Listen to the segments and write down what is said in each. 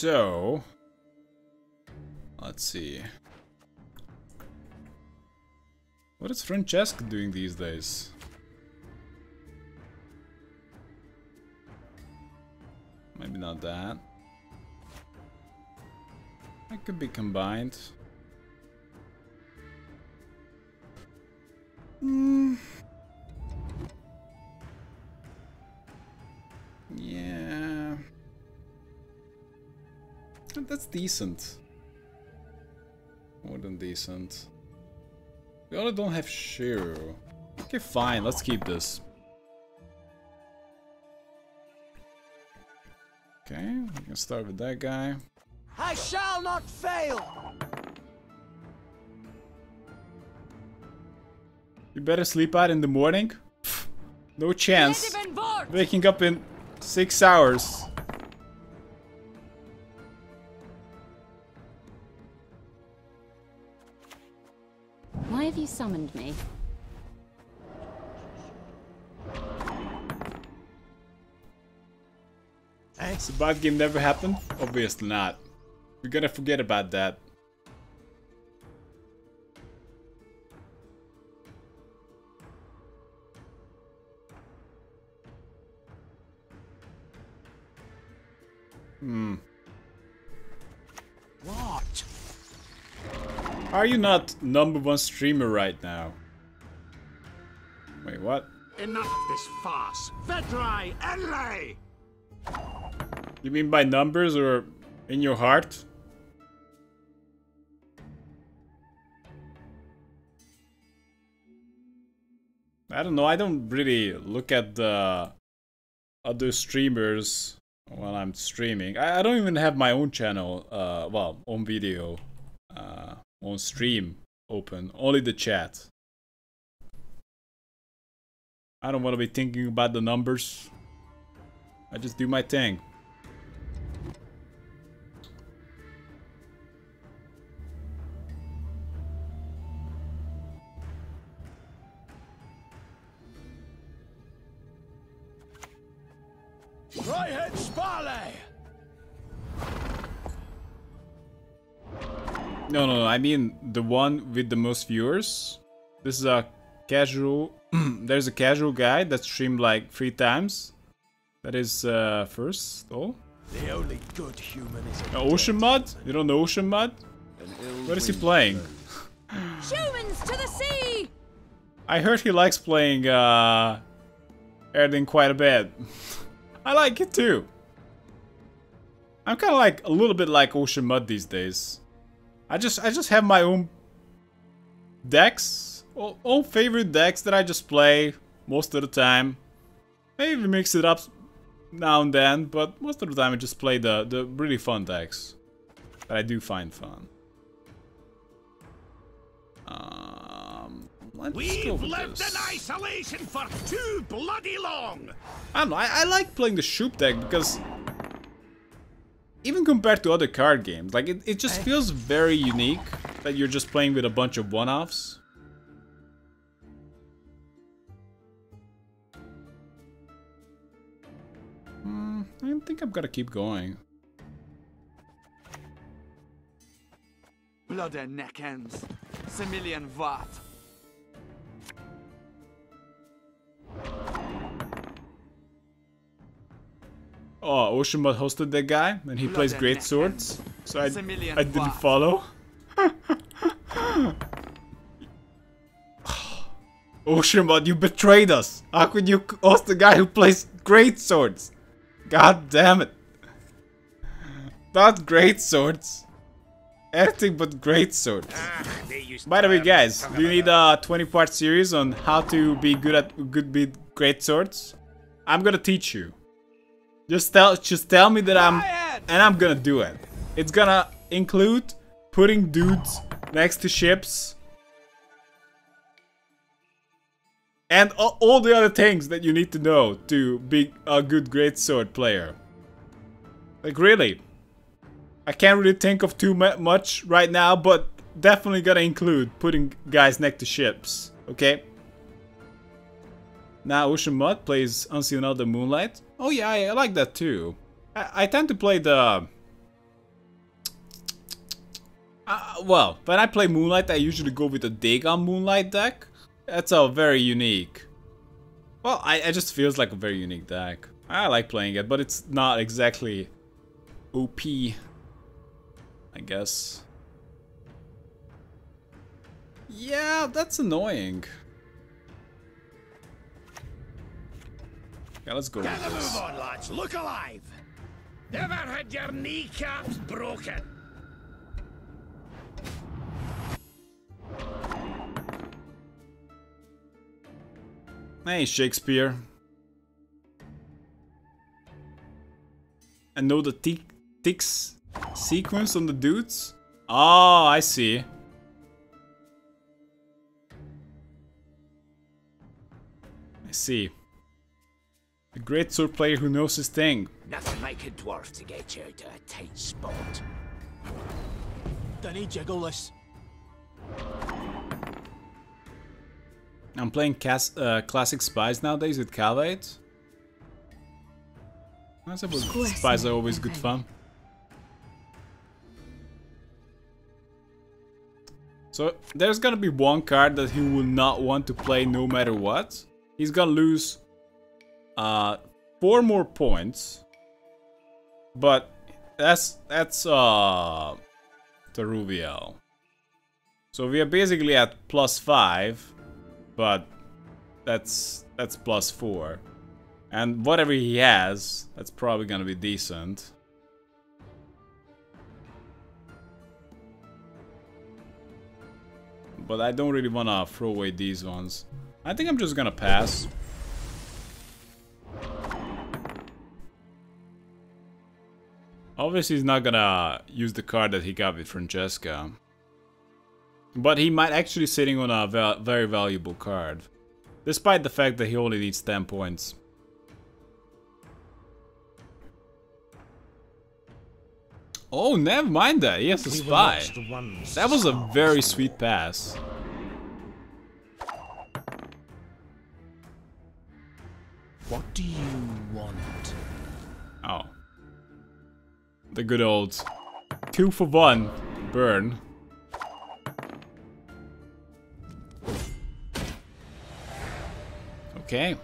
So, let's see. What is Francesca doing these days? Maybe not that. That could be combined. Hmm. That's decent. More than decent. We only don't have Schirru. Okay, fine, let's keep this. Okay, we can start with that guy. I shall not fail! You better sleep out in the morning? No chance. Waking up in six hours. Summoned me? The bad game never happened? Obviously not. We're gonna forget about that. Hmm. Are you not number one streamer right now? Wait, what? Enough of this farce. Vedrai, Enlay! You mean by numbers or in your heart? I don't know, I don't really look at the other streamers while I'm streaming. I, I don't even have my own channel, uh, well, on video, uh, on stream open, only the chat. I don't want to be thinking about the numbers. I just do my thing. No, no, no, I mean the one with the most viewers. This is a casual. There's a casual guy that streamed like three times. That is uh, first. Oh, The only good human is a uh, Ocean Mud. You don't know Ocean Mud? What is he playing? Humans to the sea! I heard he likes playing uh, Eredin quite a bit. I like it too. I'm kind of like a little bit like Ocean Mud these days. I just I just have my own decks, own favorite decks that I just play most of the time. Maybe mix it up now and then, but most of the time I just play the the really fun decks that I do find fun. Um, let's We've lived this. in isolation for too bloody long! I don't know, I, I like playing the Shupe deck because even compared to other card games, like it, it just feels very unique that you're just playing with a bunch of one-offs. Hmm, I think I've got to keep going. blood and neck ends. Similian Vat. Oh, Ocean Mud hosted that guy, and he Blood plays great swords. So I, I didn't follow. Ocean Mud, you betrayed us. How could you host the guy who plays great swords? God damn it. Not great swords. Anything but great swords. By the way, guys, do you need a 20-part series on how to be good at good be great swords? I'm gonna teach you. Just tell just tell me that I'm and I'm gonna do it. It's gonna include putting dudes next to ships and all, all the other things that you need to know to be a good great sword player. Like really, I can't really think of too much right now, but definitely gonna include putting guys next to ships. Okay. Now Ocean plays Unseen Out the Moonlight. Oh yeah, I, I like that too. I, I tend to play the uh, well, when I play Moonlight, I usually go with the Dagon Moonlight deck. That's a very unique. Well, I, it just feels like a very unique deck. I like playing it, but it's not exactly OP. I guess. Yeah, that's annoying. Yeah, let's go Get with the this. move on, lads. Look alive. Never had your kneecaps broken. Hey, Shakespeare. I know the tick ticks sequence on the dudes. Oh, I see. I see. A great sword player who knows his thing. Nothing like a dwarf to get you out of a tight spot. Dunny jiggle this. I'm playing cas uh, classic spies nowadays with Calveit. I suppose spies are always good fun. So there's gonna be one card that he will not want to play no matter what. He's gonna lose uh, four more points. But that's that's uh Taruviel. So we are basically at plus five, but that's that's plus four. And whatever he has, that's probably gonna be decent. But I don't really wanna throw away these ones. I think I'm just gonna pass. Obviously he's not gonna use the card that he got with Francesca. But he might actually sitting on a val very valuable card. Despite the fact that he only needs 10 points. Oh, never mind that. He has a spy. once the ones That was a very sweet pass. What do you want? Oh. The good old two for one burn. Okay.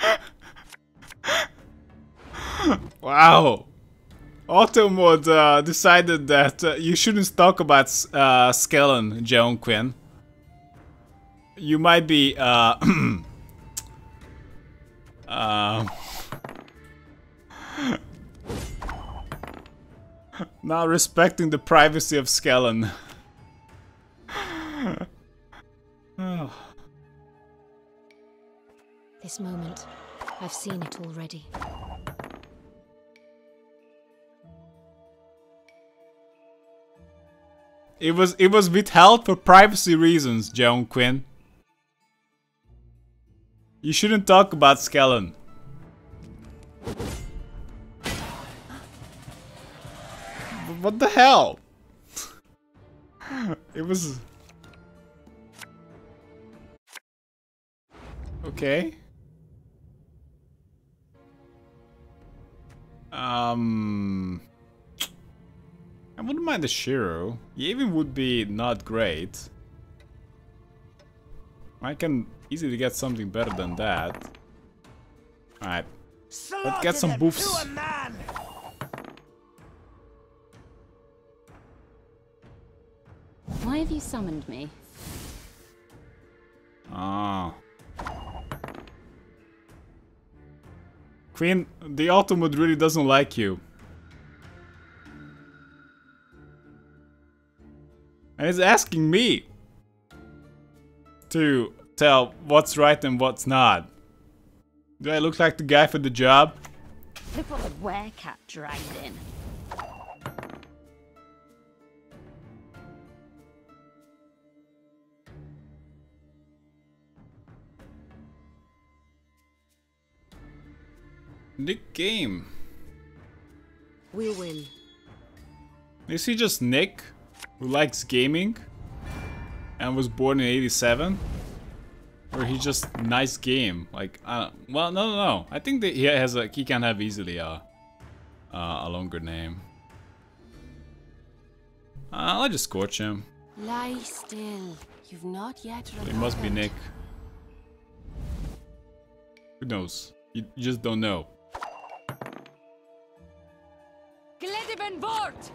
wow. Automod uh, decided that uh, you shouldn't talk about uh, Skellen, Joan Quinn. You might be uh, uh, not respecting the privacy of Skellen. This moment, I've seen it already. It was it was withheld for privacy reasons, Joan Quinn. You shouldn't talk about Skellen. What the hell? it was Okay. Um I wouldn't mind the Schirru. Even would be not great. I can easily get something better than that. Alright. Let's get some Slaughtered him boofs. to a man. Why have you summoned me? Ah. Queen, the Ultimate really doesn't like you. And it's asking me to tell what's right and what's not. Do I look like the guy for the job? Look what the werecat dragged in. Nick Game. We'll win. Is he just Nick, who likes gaming and was born in 87? Or he's just nice game. Like, uh, well, no, no, no. I think that he has a he can have easily a uh, a longer name. Uh, I'll just scorch him. Lie still. You've not yet It must be. Nick. Who knows? You, you just don't know. Glediben Vort!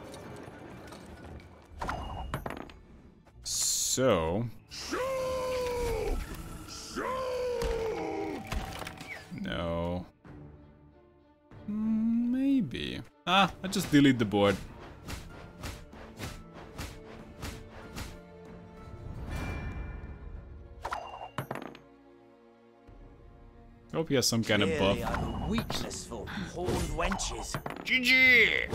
So. No. Ah, I just delete the board. Hope he has some kind of buff. Clearly I've a weakness for horned wenches. GG!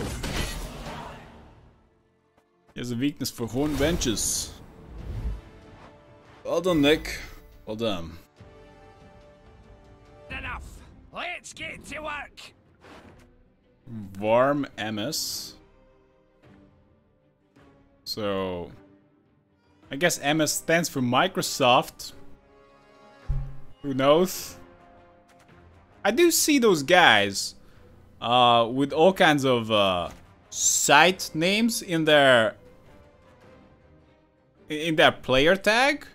He has a weakness for horn wenches. Well done, Nick. Well done. Enough. Let's get to work. Varm MS. So, I guess MS stands for Microsoft. Who knows? I do see those guys uh, with all kinds of uh, site names in their in their player tag.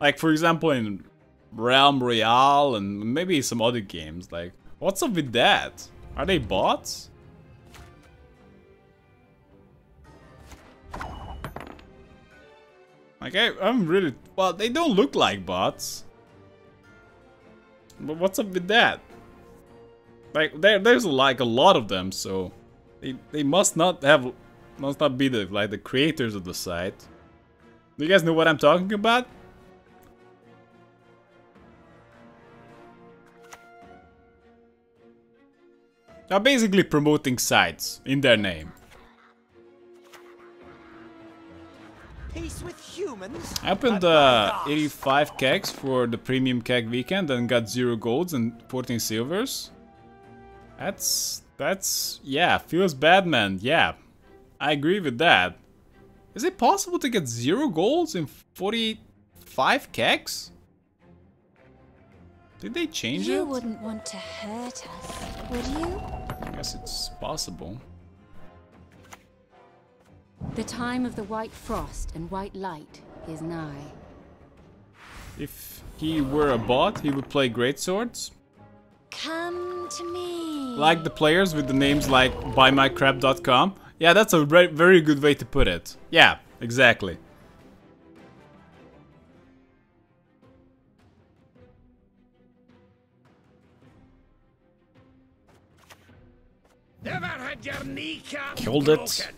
Like for example in Realm Royale and maybe some other games. Like, what's up with that? Are they bots? Like, I, I'm really... Well, they don't look like bots. But what's up with that? Like, there, there's like a lot of them, so... They, they must not have... Must not be the, like, the creators of the site. Do you guys know what I'm talking about? They're basically promoting sites in their name. Peace with humans. I opened uh, 85 kegs for the premium keg weekend and got 0 golds and 14 silvers. That's... that's... yeah, feels bad man, yeah. I agree with that. Is it possible to get 0 golds in 45 kegs? Did they change You it? wouldn't want to hurt us, would you? I guess it's possible. The time of the white frost and white light is nigh. If he were a bot, he would play great swords. Come to me. Like the players with the names like buymycrap.com. Yeah, that's a very, very good way to put it. Yeah, exactly. Had your kneecap Killed it. broken.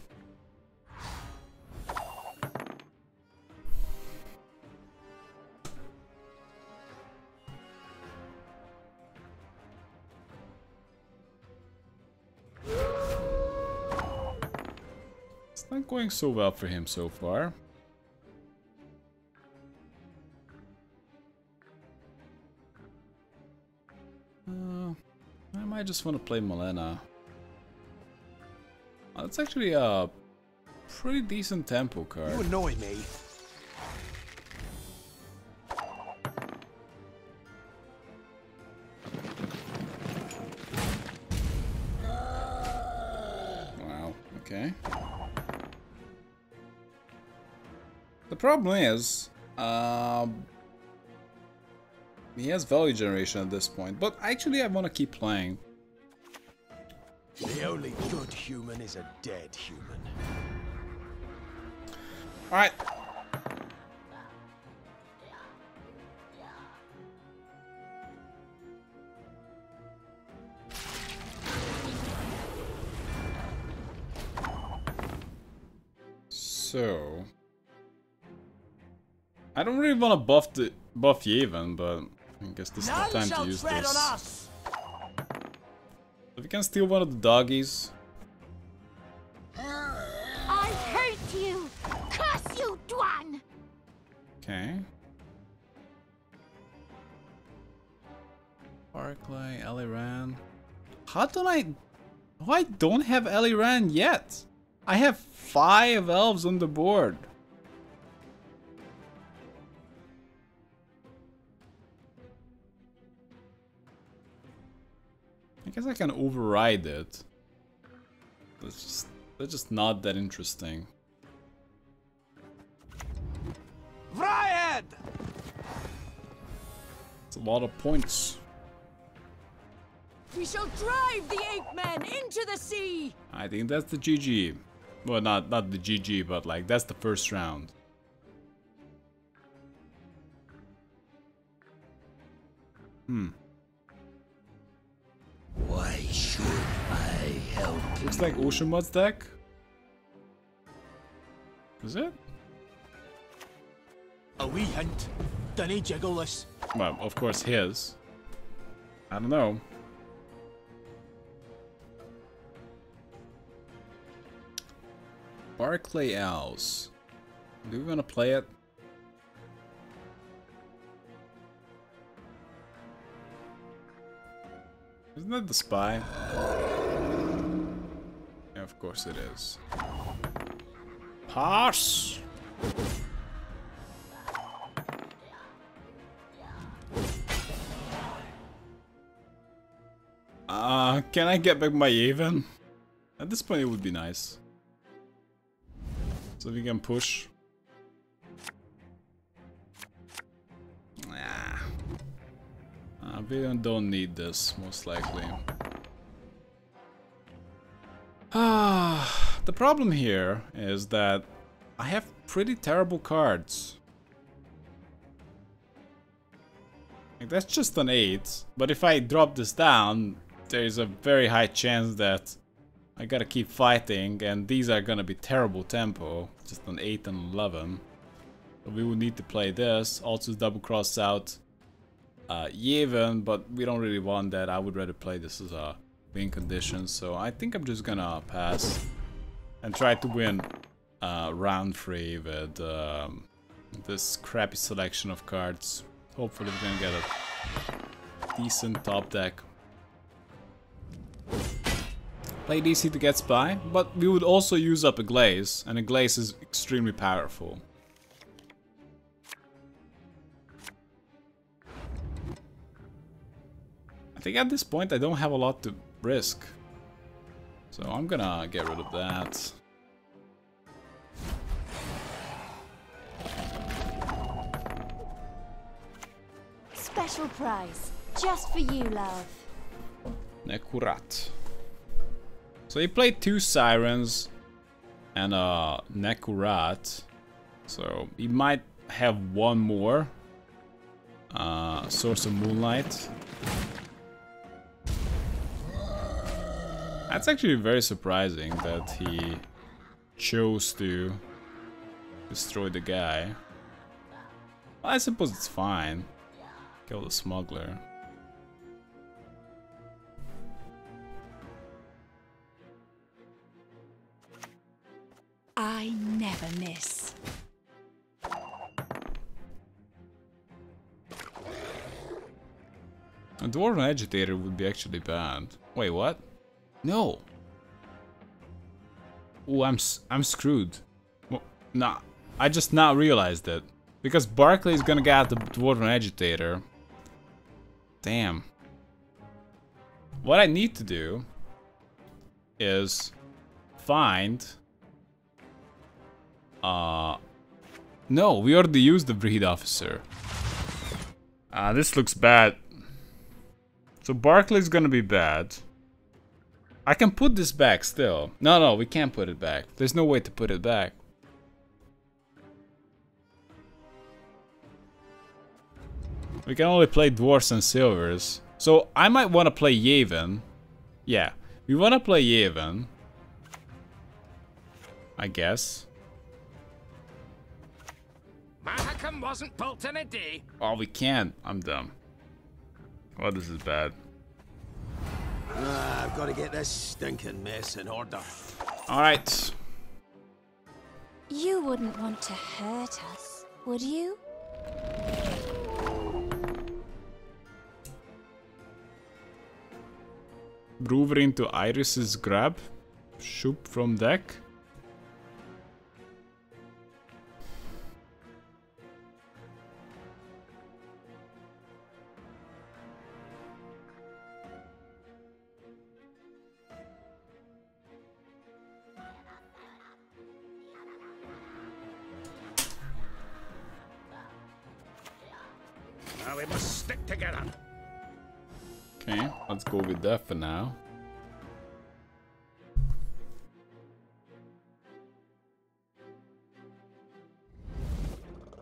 It's not going so well for him so far. Uh, I might just want to play Malena. Uh, That's actually a pretty decent tempo card. You annoy me. Wow, okay. The problem is, um, he has value generation at this point, but actually I want to keep playing. The only good human is a dead human. Alright. So I don't really want to buff the buff Yaevinn, but I guess this is the time to use this. on us. If we can steal one of the doggies. Okay. Barclay, Eliran. How don't I... Oh, I don't have Eliran yet. I have five elves on the board. I guess I can override it. That's just, that's just not that interesting. A lot of points. We shall drive the ape men into the sea! I think that's the GG. Well, not not the GG, but like that's the first round. Hmm. Why should I help? Looks like Ocean Mud's deck. Is it? A wee hint. Well, of course his. I don't know. Barclay Els. Do we want to play it? Isn't that the spy? Yeah, of course it is. Pass! Uh, can I get back my Yaevinn? At this point it would be nice. So we can push. Nah. Uh, we don't, don't need this, most likely. Ah, the problem here is that I have pretty terrible cards. Like, that's just an 8, but if I drop this down, there's a very high chance that I gotta keep fighting, and these are gonna be terrible tempo, just on 8 and 11. So we will need to play this, also double cross out uh, Yaevinn, but we don't really want that, I would rather play this as a win condition, so I think I'm just gonna pass and try to win uh, round 3 with um, this crappy selection of cards. Hopefully we're gonna get a decent top deck. Play DC to get Spy, but we would also use up a Glaze, and a Glaze is extremely powerful. I think at this point I don't have a lot to risk. So I'm gonna get rid of that. Special prize, just for you, love. Nekurat. So he played two Sirens and a Nekurat. So he might have one more. Uh, Source of Moonlight. That's actually very surprising that he chose to destroy the guy. Well, I suppose it's fine. Kill the smuggler. I never miss. A Dwarven Agitator would be actually bad. Wait, what? No. Oh, I'm I'm screwed. Well, nah, I just now realized it. Because Barclay is gonna get the Dwarven Agitator. Damn. What I need to do is find... Uh... No, we already used the Vrihedd Officer. Ah, this looks bad. So Barclay's gonna be bad. I can put this back still. No, no, we can't put it back. There's no way to put it back. We can only play dwarfs and silvers. So I might want to play Yaevinn. Yeah, we want to play Yaevinn. I guess. Mahakam wasn't built in a day. Oh, we can't. I'm dumb. Oh, this is bad. Ah, I've got to get this stinking mess in order. Alright. You wouldn't want to hurt us, would you? Rover into Iris's grab. Shupe from deck.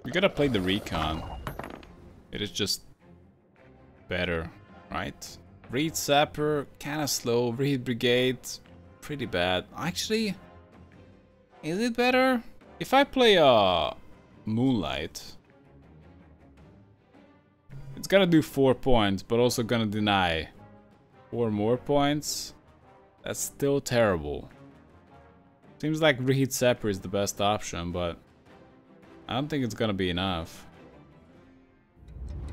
We gotta play the recon. It is just better, right? Vrihedd Sapper, kinda slow. Vrihedd Brigade, pretty bad. Actually, is it better? If I play uh, Moonlight, it's gonna do 4 points, but also gonna deny 4 more points. That's still terrible. Seems like Vrihedd Sapper is the best option, but I don't think it's gonna be enough.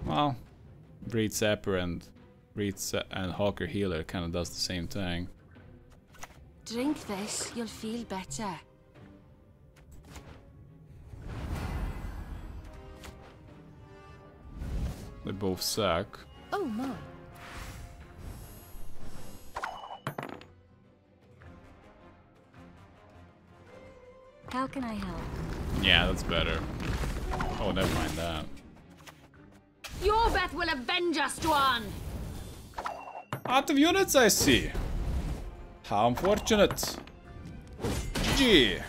Well, Vrihedd Sapper and Reed Sa and Havekar Healer kind of does the same thing. Drink this, you'll feel better. They both suck. Oh my. How can I help? Yeah, that's better. Oh, never mind that. Your Beth will avenge us, Dwan! Out of units, I see. How unfortunate. GG.